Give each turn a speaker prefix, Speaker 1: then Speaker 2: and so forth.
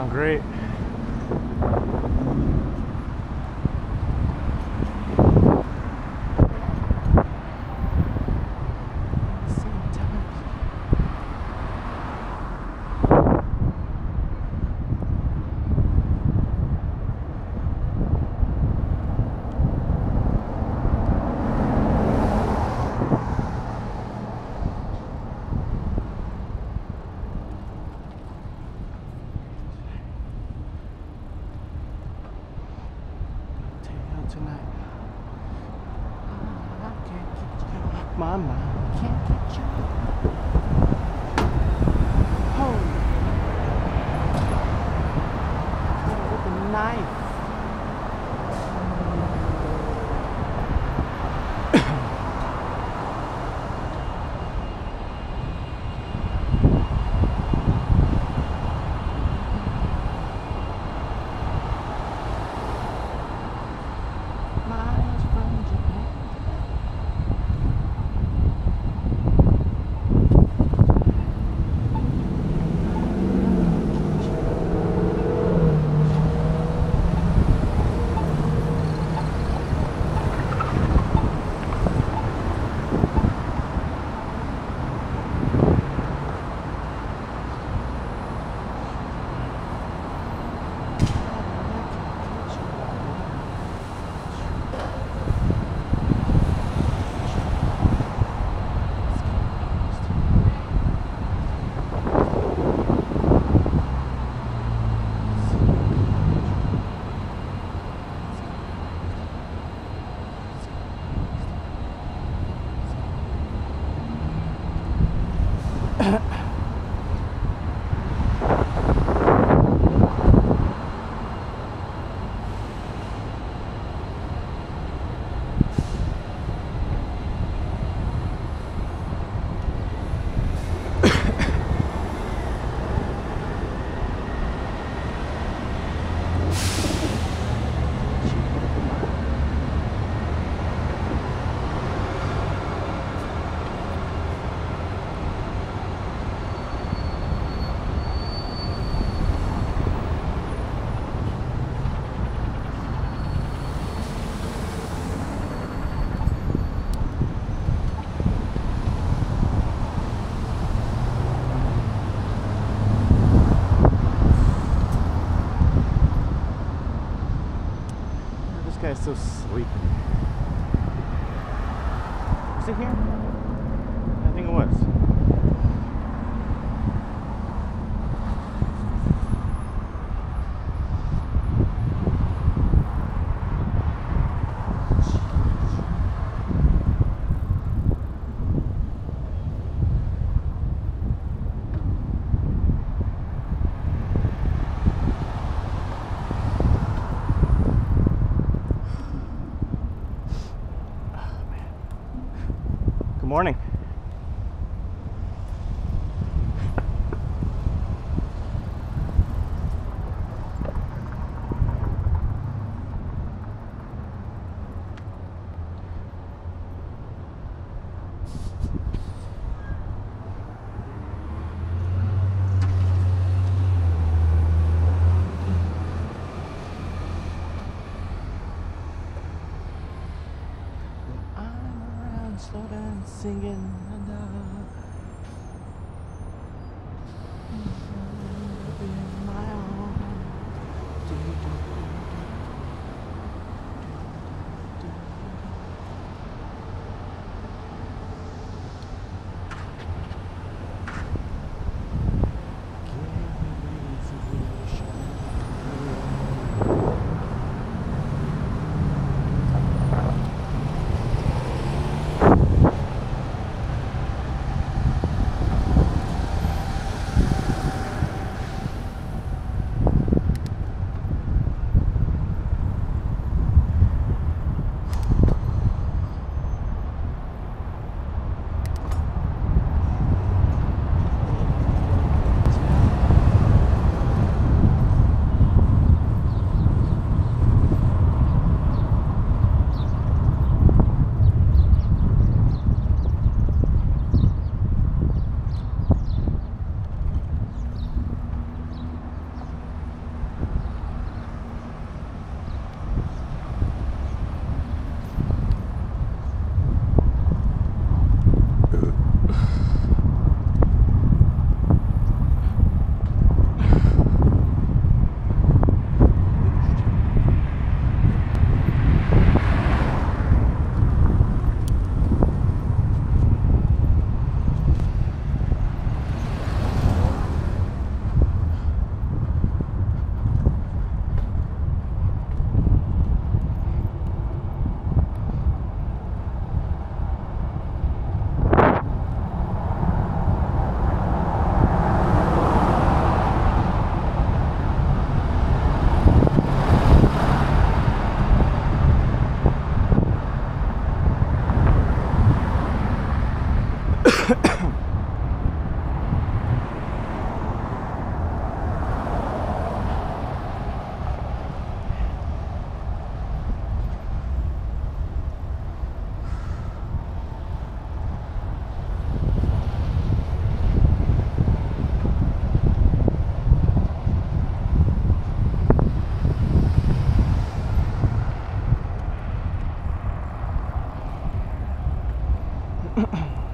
Speaker 1: sound great. tonight. Uh, I can't get you my mind. Can't get you home. Oh, with a knife. Yeah. so sleepy. Is it here? I think it was. Good morning. Singing. And, uh, Alright.